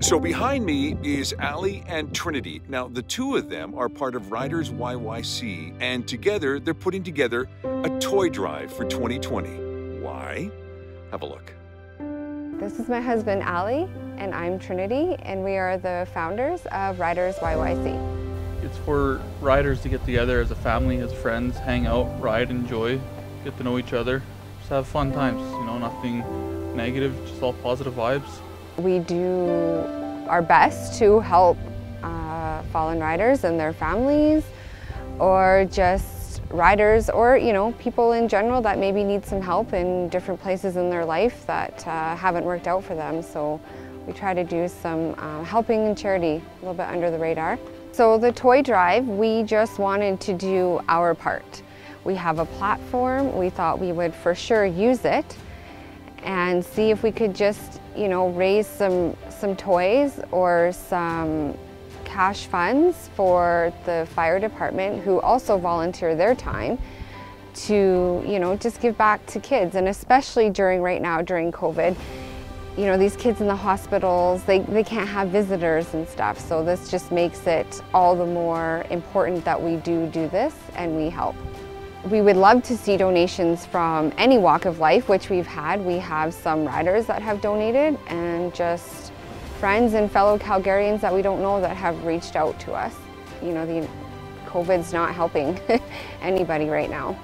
So behind me is Ali and Trinity. Now, the two of them are part of Riders YYC, and together they're putting together a toy drive for 2020. Why? Have a look. This is my husband Ali, and I'm Trinity, and we are the founders of Riders YYC. It's for riders to get together as a family, as friends, hang out, ride, enjoy, get to know each other, just have fun times, you know, nothing negative, just all positive vibes. We do our best to help uh, fallen riders and their families or just riders or you know people in general that maybe need some help in different places in their life that uh, haven't worked out for them so we try to do some uh, helping and charity a little bit under the radar. So the toy drive we just wanted to do our part. We have a platform, we thought we would for sure use it and see if we could just, you know, raise some, some toys or some cash funds for the fire department who also volunteer their time to, you know, just give back to kids and especially during right now during COVID, you know, these kids in the hospitals, they, they can't have visitors and stuff. So this just makes it all the more important that we do do this and we help. We would love to see donations from any walk of life, which we've had. We have some riders that have donated and just friends and fellow Calgarians that we don't know that have reached out to us. You know, the COVID's not helping anybody right now.